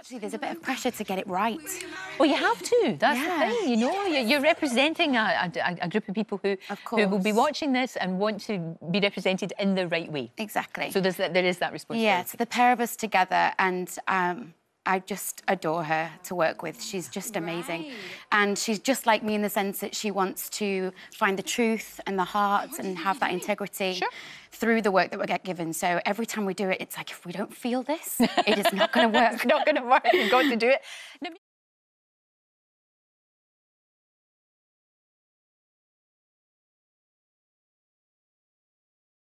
actually there's a bit of pressure to get it right. Well, you have to. That's Yeah. the thing, you know. You're, you're representing a, a, a group of people who, Of who will be watching this and want to be represented in the right way. Exactly. So there's that, there is that responsibility. Yeah, it's the pair of us together, and um, I just adore her to work with. She's just amazing. And she's just like me in the sense that she wants to find the truth and the heart and have that integrity Sure. through the work that we get given. So every time we do it, it's like, if we don't feel this, it is not going to work. It's not going to work. You've got to do it.